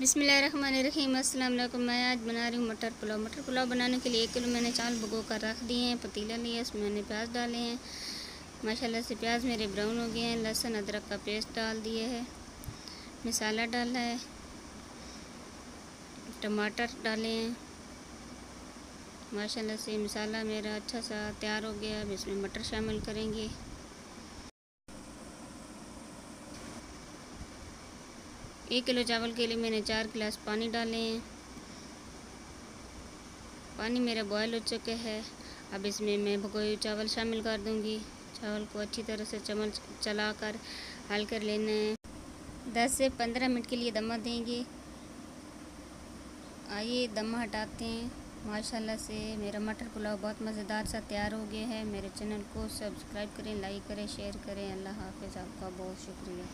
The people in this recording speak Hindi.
बिसमीम अस्सलाम वालेकुम मैं आज बना रही हूँ मटर पुलाव। मटर पुलाव बनाने के लिए एक किलो मैंने चावल भगो कर रख दिए हैं, पतीला लिया उसमें मैंने प्याज डाले हैं। माशाल्लाह से प्याज मेरे ब्राउन हो गए हैं। लहसुन, अदरक का पेस्ट डाल दिए है। मसाला डाला है। टमाटर डाले हैं। माशाल्लाह से मसाला मेरा अच्छा सा तैयार हो गया। अब इसमें मटर शामिल करेंगे। एक किलो चावल के लिए मैंने चार गिलास पानी डाले हैं। पानी मेरा बॉयल हो चुका है। अब इसमें मैं भगोए चावल शामिल कर दूँगी। चावल को अच्छी तरह से चमच चला कर हल कर लेना है। दस से पंद्रह मिनट के लिए दमा देंगे। आइए दमा हटाते हैं। माशाल्लाह से मेरा मटर पुलाव बहुत मज़ेदार सा तैयार हो गया है। मेरे चैनल को सब्सक्राइब करें लाइक करें शेयर करें। अल्लाह हाफिज़। आपका बहुत शुक्रिया।